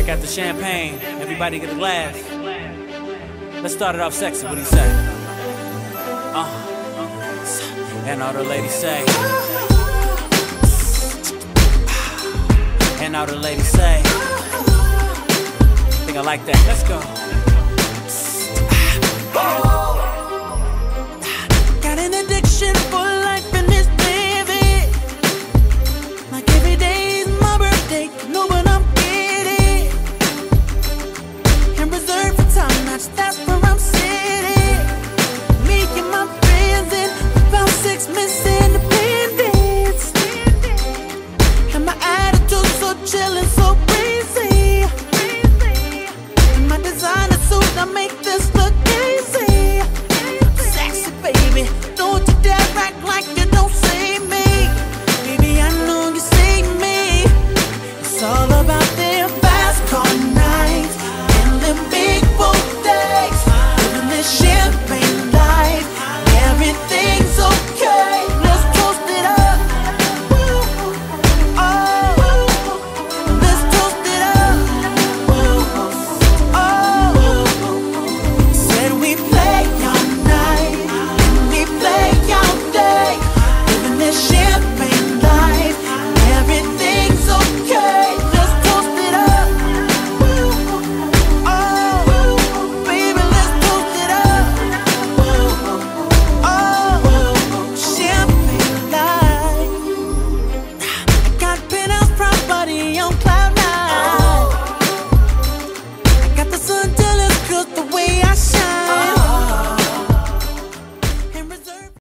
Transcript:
Break out the champagne. Everybody get a glass. Let's start it off sexy. What do you say? Uh. uh and all the ladies say. And all the ladies say. I think I like that. Let's go.